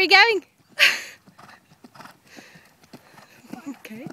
Where are you going? okay.